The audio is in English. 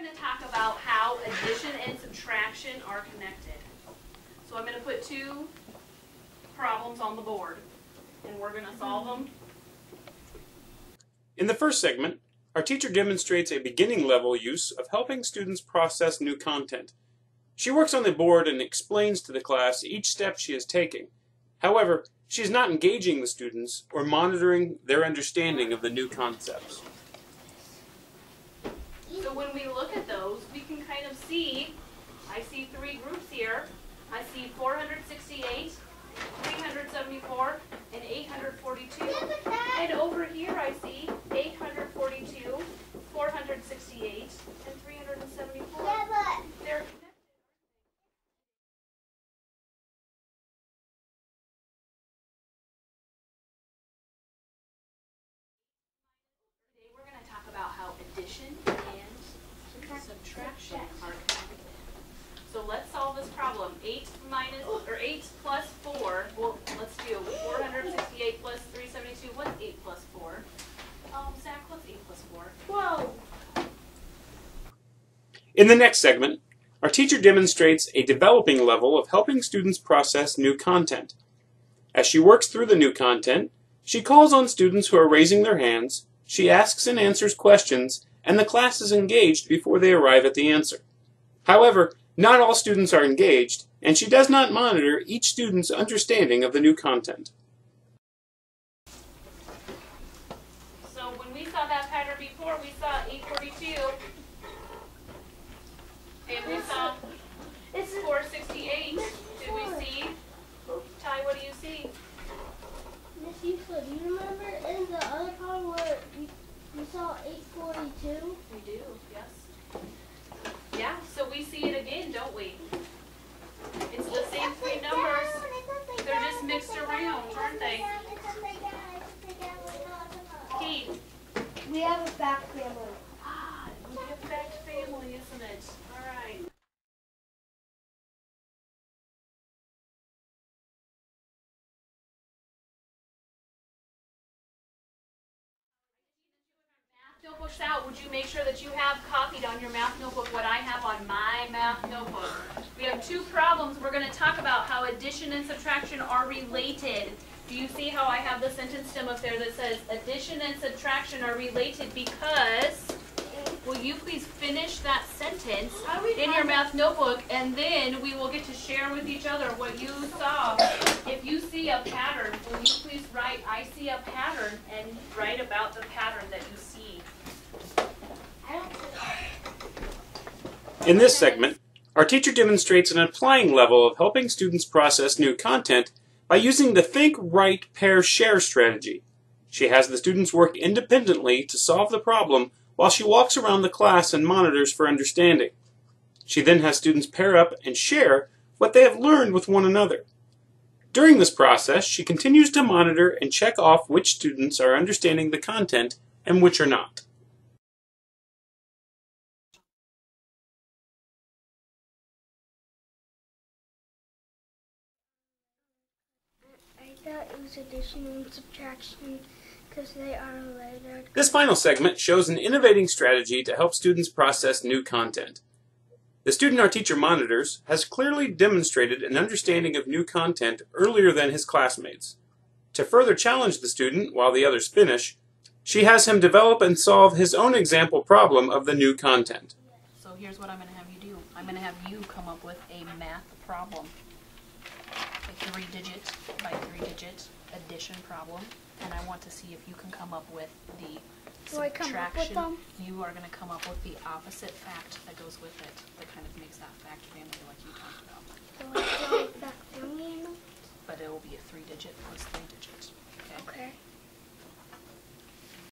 going to talk about how addition and subtraction are connected. So I'm going to put two problems on the board, and we're going to solve them. In the first segment, our teacher demonstrates a beginning level use of helping students process new content. She works on the board and explains to the class each step she is taking. However, she is not engaging the students or monitoring their understanding of the new concepts. So when we look at those, we can kind of see, I see three groups here. I see 468, 374, and 842. And over here I see 842, 468, and 374. They're connected. Today we're going to talk about how addition and subtraction are connected. So let's solve this problem. 8 minus, or 8 plus 4, well, let's do 468 plus 372. What's 8 plus 4? Um, Zach, what's 8 plus 4? Whoa. In the next segment, our teacher demonstrates a developing level of helping students process new content. As she works through the new content, she calls on students who are raising their hands, she asks and answers questions, and the class is engaged before they arrive at the answer. However, not all students are engaged, and she does not monitor each student's understanding of the new content. So when we saw that pattern before, we saw 842. And we saw 468. 42? We do, yes. Yeah, so we see it again, don't we? It's the same three numbers. They're just mixed around, aren't they? Keith. We have a fact family. Ah, we have a fact family. Notebooks out, would you make sure that you have copied on your math notebook what I have on my math notebook? We have two problems. We're going to talk about how addition and subtraction are related. Do you see how I have the sentence stem up there that says addition and subtraction are related because, will you please finish that sentence in your math notebook and then we will get to share with each other what you saw. If you see a pattern, will you please write, I see a pattern and write about the pattern that you see. In this segment, our teacher demonstrates an applying level of helping students process new content by using the think, write, pair, share strategy. She has the students work independently to solve the problem while she walks around the class and monitors for understanding. She then has students pair up and share what they have learned with one another. During this process, she continues to monitor and check off which students are understanding the content and which are not. I thought it was addition and subtraction because they are related. This final segment shows an innovating strategy to help students process new content. The student our teacher monitors has clearly demonstrated an understanding of new content earlier than his classmates. To further challenge the student while the others finish, she has him develop and solve his own example problem of the new content. So here's what I'm gonna have you do. I'm gonna have you come up with a math problem. A three digit by three digit addition problem. And I want to see if you can come up with the Do I come up with subtraction. them? You are gonna come up with the opposite fact that goes with it, that kind of makes that fact family like you talked about. So I feel like fact family. But it will be a three digit plus three digits, okay? Okay.